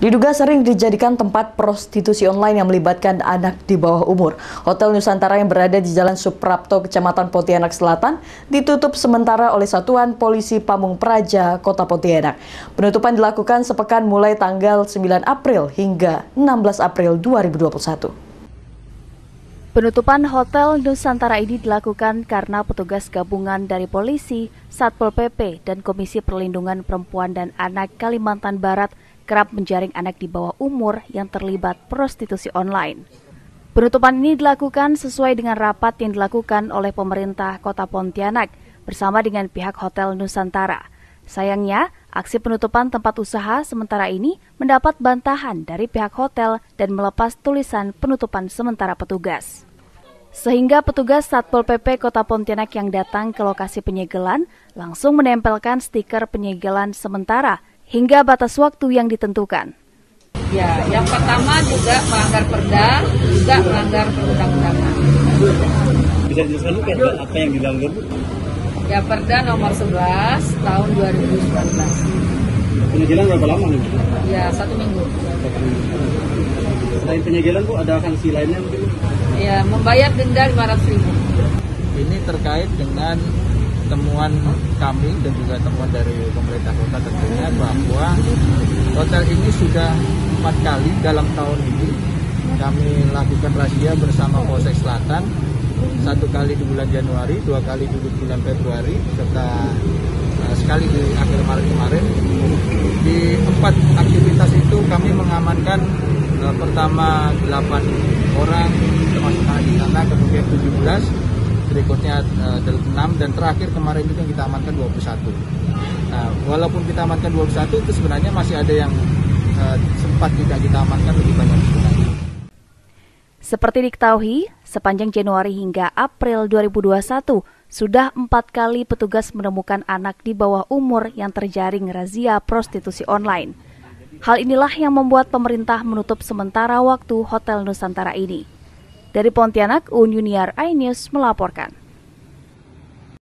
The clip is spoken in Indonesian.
Diduga sering dijadikan tempat prostitusi online yang melibatkan anak di bawah umur. Hotel Nusantara yang berada di Jalan Suprapto, Kecamatan Pontianak Selatan, ditutup sementara oleh Satuan Polisi Pamung Praja, Kota Pontianak. Penutupan dilakukan sepekan mulai tanggal 9 April hingga 16 April 2021. Penutupan Hotel Nusantara ini dilakukan karena petugas gabungan dari polisi, Satpol PP, dan Komisi Perlindungan Perempuan dan Anak Kalimantan Barat kerap menjaring anak di bawah umur yang terlibat prostitusi online. Penutupan ini dilakukan sesuai dengan rapat yang dilakukan oleh pemerintah Kota Pontianak bersama dengan pihak Hotel Nusantara. Sayangnya, aksi penutupan tempat usaha sementara ini mendapat bantahan dari pihak hotel dan melepas tulisan penutupan sementara petugas. Sehingga petugas Satpol PP Kota Pontianak yang datang ke lokasi penyegelan langsung menempelkan stiker penyegelan sementara hingga batas waktu yang ditentukan. Ya, yang pertama juga melanggar perda, juga melanggar perundang-undangan. Bisa dijelaskan Bu, apa yang dilanggar Bu? Ya, perda nomor 11 tahun 2019. Penyegelan berapa lama nih? Ya, satu minggu. Selain penyegelan Bu, ada sanksi lainnya mungkin? Ya, membayar denda 500 ribu. Ini terkait dengan temuan kami dan juga temuan dari pemerintah kota tentunya bahwa hotel ini sudah empat kali dalam tahun ini kami lakukan razia bersama Polsek Selatan satu kali di bulan Januari, dua kali di bulan Februari, serta uh, sekali di akhir Maret kemarin. Di empat aktivitas itu kami mengamankan uh, pertama 8 orang termasuk anak sana, kemudian 17 berikutnya uh, eh, 6 dan terakhir kemarin itu kita amankan 21. Nah, walaupun kita amankan 21 itu sebenarnya masih ada yang uh, sempat tidak kita amankan lebih banyak sebenarnya. Seperti diketahui, sepanjang Januari hingga April 2021, sudah empat kali petugas menemukan anak di bawah umur yang terjaring razia prostitusi online. Hal inilah yang membuat pemerintah menutup sementara waktu Hotel Nusantara ini. Dari Pontianak, Unyuniar iNews melaporkan.